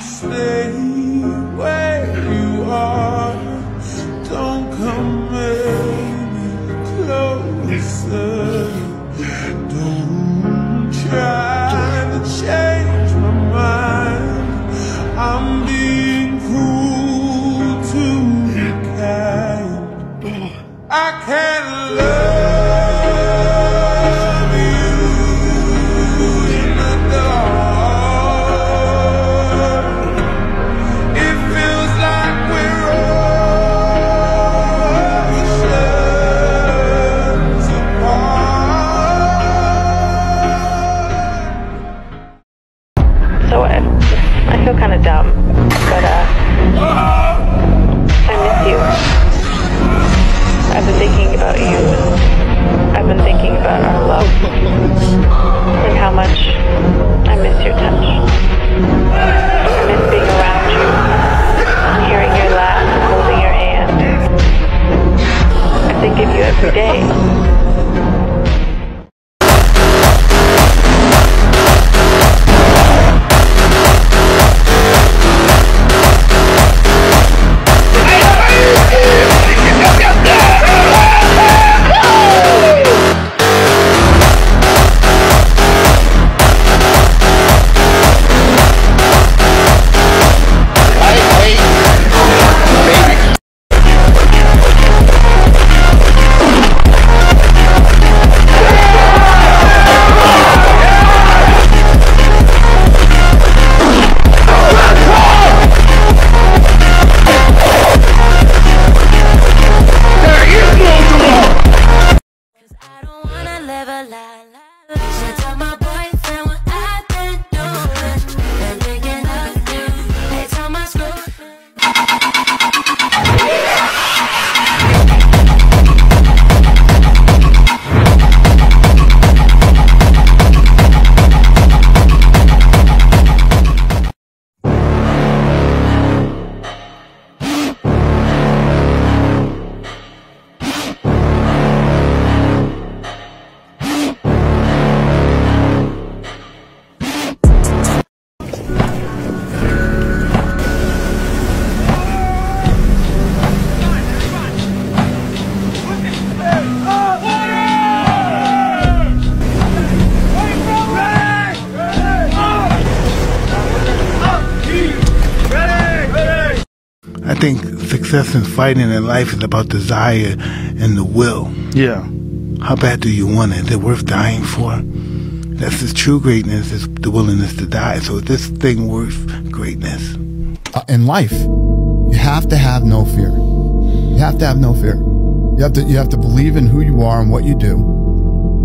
stay where you are. Don't come any closer. Don't try to change my mind. I'm being cruel to kind. I can't love So I, I feel kind of dumb, but uh, I miss you. I've been thinking about you. I've been thinking about our love lie. Think success in fighting in life is about desire and the will. Yeah. How bad do you want it? Is it worth dying for? That's the true greatness is the willingness to die. So is this thing worth greatness? uh, in life, you have to have no fear. You have to have no fear. You have to you have to believe in who you are and what you do,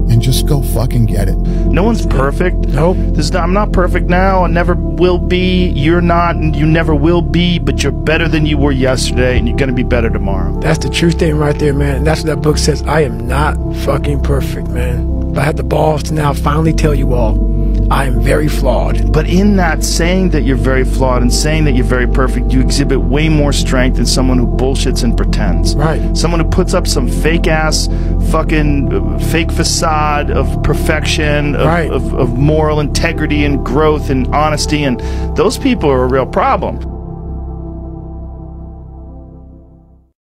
and just go fucking get it. No one's perfect. Nope. This, I'm not perfect now. I never will be. You're not, and you never will be. But you're better than you were yesterday, and you're gonna be better tomorrow. That's the true thing right there, man. And that's what that book says. I am not fucking perfect, man. But I have the balls to now finally tell you all, I am very flawed. But in that saying that you're very flawed and saying that you're very perfect, you exhibit way more strength than someone who bullshits and pretends. Right. Someone who puts up some fake ass, fucking uh, fake facade of perfection, of, Right. of, of moral integrity and growth and honesty, and those people are a real problem.